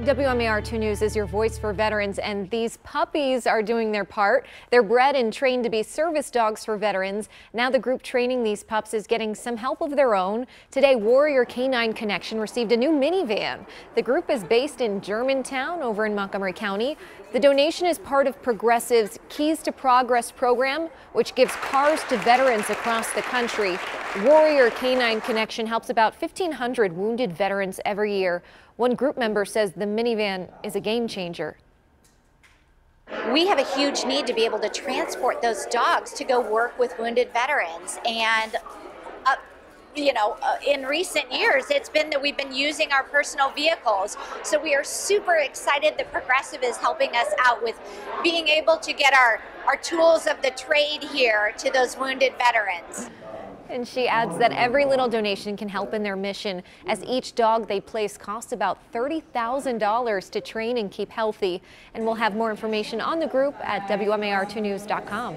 WMAR 2 News is your voice for veterans, and these puppies are doing their part. They're bred and trained to be service dogs for veterans. Now the group training these pups is getting some help of their own. Today, Warrior Canine Connection received a new minivan. The group is based in Germantown over in Montgomery County. The donation is part of Progressive's Keys to Progress program, which gives cars to veterans across the country. Warrior Canine Connection helps about 1,500 wounded veterans every year. One group member says the minivan is a game changer. We have a huge need to be able to transport those dogs to go work with wounded veterans. And, uh, you know, uh, in recent years, it's been that we've been using our personal vehicles. So we are super excited that Progressive is helping us out with being able to get our, our tools of the trade here to those wounded veterans. And she adds that every little donation can help in their mission as each dog they place costs about $30,000 to train and keep healthy. And we'll have more information on the group at WMAR2news.com.